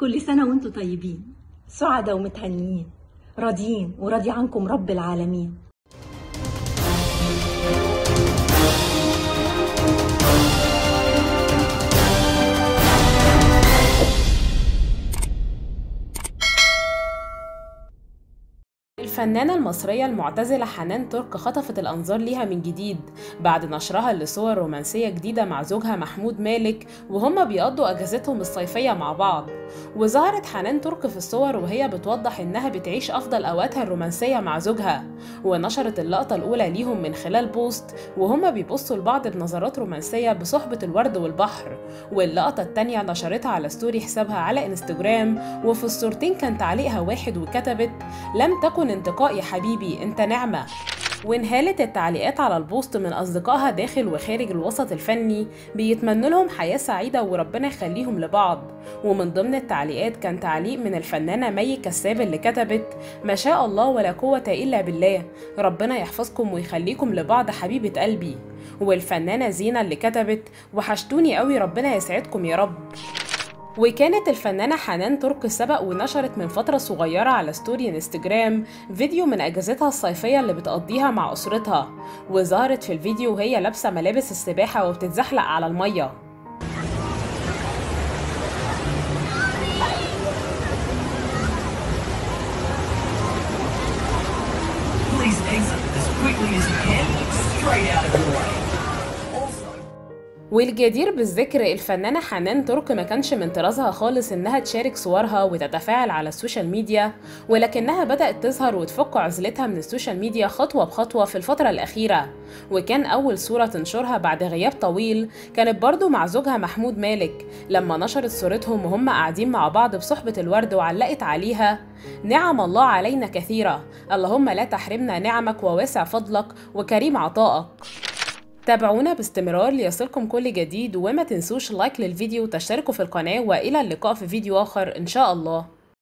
كل سنة وأنتم طيبين. سعداء ومتهنيين. راضيين وراضي عنكم رب العالمين. الفنانة المصرية المعتزلة حنان ترك خطفت الأنظار ليها من جديد بعد نشرها لصور رومانسية جديدة مع زوجها محمود مالك وهما بيقضوا أجازتهم الصيفية مع بعض. وظهرت حنان ترك في الصور وهي بتوضح إنها بتعيش أفضل أوقاتها الرومانسية مع زوجها ونشرت اللقطة الأولى ليهم من خلال post وهما بيبصوا لبعض بنظرات رومانسية بصحبة الورد والبحر. واللقطة التانية نشرتها على story حسابها على إنستجرام وفي الصورتين كان تعليقها واحد وكتبت لم تكن انتقاء يا حبيبي أنت نعمة. وانهالت التعليقات على ال post من أصدقائها داخل وخارج الوسط الفني بيتمنوا لهم حياة سعيدة وربنا يخليهم لبعض. ومن ضمن التعليقات كان تعليق من الفنانة مي كساب اللي كتبت ما شاء الله ولا قوة إلا بالله. ربنا يحفظكم ويخليكم لبعض حبيبة قلبي. والفنانة زينة اللي كتبت وحشتوني قوي ربنا يسعدكم يا رب. وكانت الفنانة حنان ترك سبق ونشرت من فترة صغيرة على story انستجرام فيديو من أجازتها الصيفية اللي بتقضيها مع أسرتها وظهرت في الفيديو وهي لابسة ملابس السباحة وبتتزحلق على المية Please exit as quickly as you can, straight out of your way. والجدير بالذكر الفنانة حنان ترك ما كانش من طرازها خالص إنها تشارك صورها وتتفاعل على السوشيال ميديا ولكنها بدأت تظهر وتفك عزلتها من ال social media خطوة بخطوة في الفترة الأخيرة. وكان أول صورة تنشرها بعد غياب طويل كانت برضو مع زوجها محمود مالك. لما نشرت صورتهم وهم قاعدين مع بعض بصحبة الورد وعلقت عليها نعم الله علينا كثيرة اللهم لا تحرمنا نعمك وواسع فضلك وكريم عطائك. تابعونا باستمرار ليصلكم كل جديد وما تنسوش like للفيديو وتشتركوا في القناة وإلى اللقاء في فيديو آخر إن شاء الله.